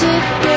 music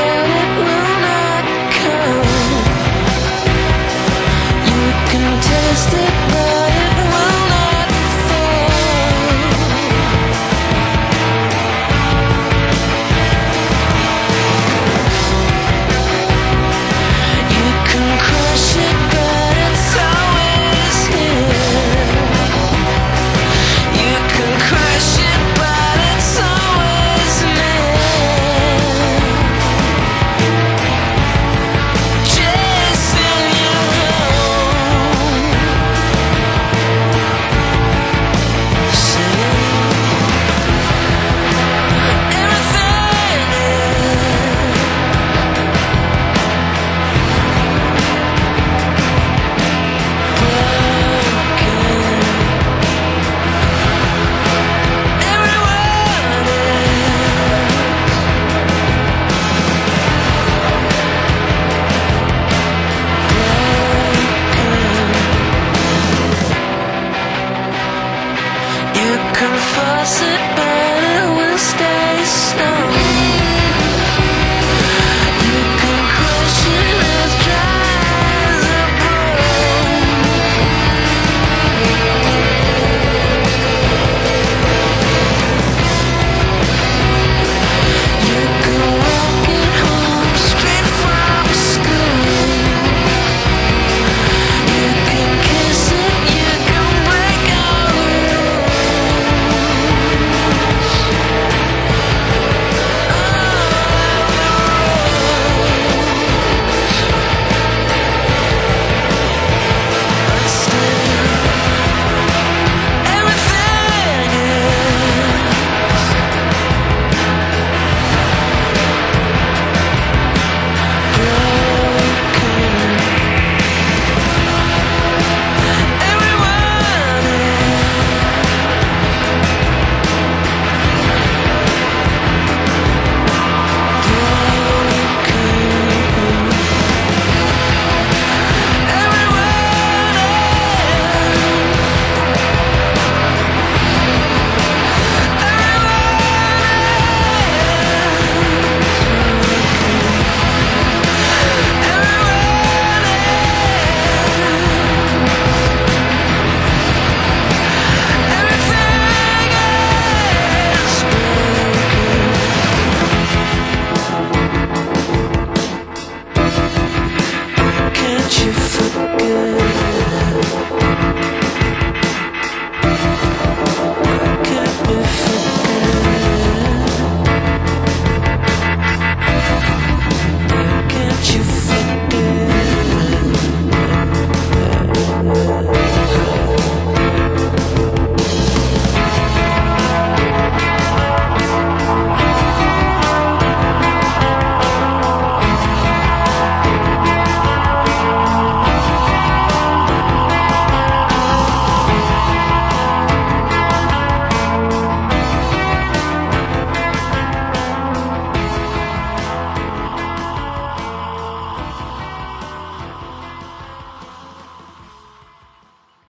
you for.